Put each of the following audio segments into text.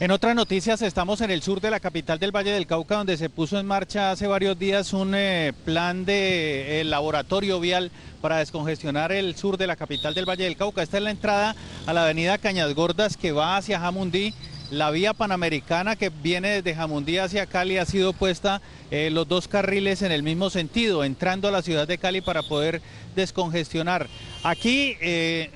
En otras noticias, estamos en el sur de la capital del Valle del Cauca, donde se puso en marcha hace varios días un eh, plan de eh, laboratorio vial para descongestionar el sur de la capital del Valle del Cauca. Esta es la entrada a la avenida Cañas Gordas que va hacia Jamundí. La vía panamericana que viene desde Jamundí hacia Cali ha sido puesta eh, los dos carriles en el mismo sentido, entrando a la ciudad de Cali para poder descongestionar. Aquí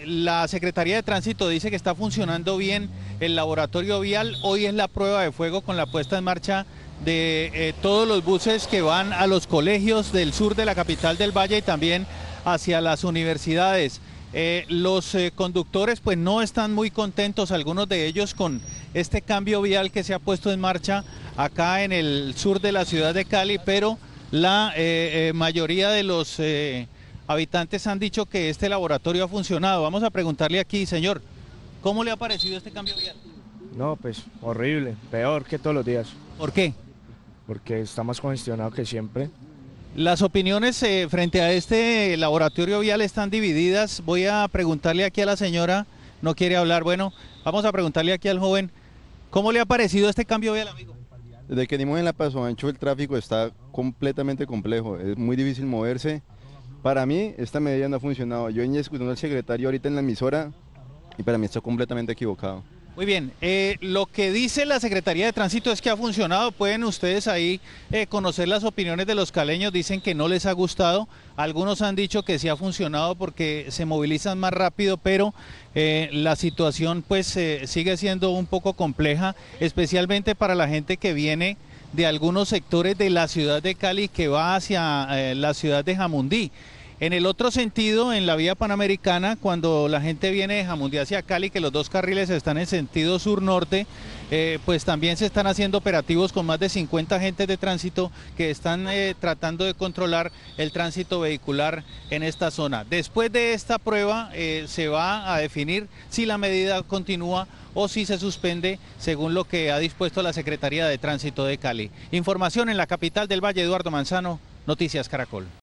la Secretaría de Tránsito dice que está funcionando bien el laboratorio vial. Hoy es la prueba de fuego con la puesta en marcha de eh, todos los buses que van a los colegios del sur de la capital del Valle y también hacia las universidades. Eh, los eh, conductores pues no están muy contentos, algunos de ellos con este cambio vial que se ha puesto en marcha acá en el sur de la ciudad de Cali, pero la mayoría de los habitantes han dicho que este laboratorio ha funcionado. Vamos a preguntarle aquí, señor, ¿Cómo le ha parecido este cambio vial? No, pues horrible, peor que todos los días. ¿Por qué? Porque está más congestionado que siempre. Las opiniones eh, frente a este laboratorio vial están divididas. Voy a preguntarle aquí a la señora, no quiere hablar. Bueno, vamos a preguntarle aquí al joven, ¿cómo le ha parecido este cambio vial, amigo? Desde que dimos en la Paso Ancho el tráfico está completamente complejo, es muy difícil moverse. Para mí esta medida no ha funcionado. Yo venía escuchando al secretario ahorita en la emisora y para mí está completamente equivocado. Muy bien, eh, lo que dice la Secretaría de Tránsito es que ha funcionado, pueden ustedes ahí eh, conocer las opiniones de los caleños, dicen que no les ha gustado, algunos han dicho que sí ha funcionado porque se movilizan más rápido, pero eh, la situación pues sigue siendo un poco compleja, especialmente para la gente que viene de algunos sectores de la ciudad de Cali que va hacia la ciudad de Jamundí. En el otro sentido, en la vía panamericana, cuando la gente viene de Jamundí hacia Cali, que los dos carriles están en sentido sur-norte, eh, pues también se están haciendo operativos con más de 50 agentes de tránsito que están eh, tratando de controlar el tránsito vehicular en esta zona. Después de esta prueba eh, se va a definir si la medida continúa o si se suspende según lo que ha dispuesto la Secretaría de Tránsito de Cali. Información en la capital del Valle, Eduardo Manzano, Noticias Caracol.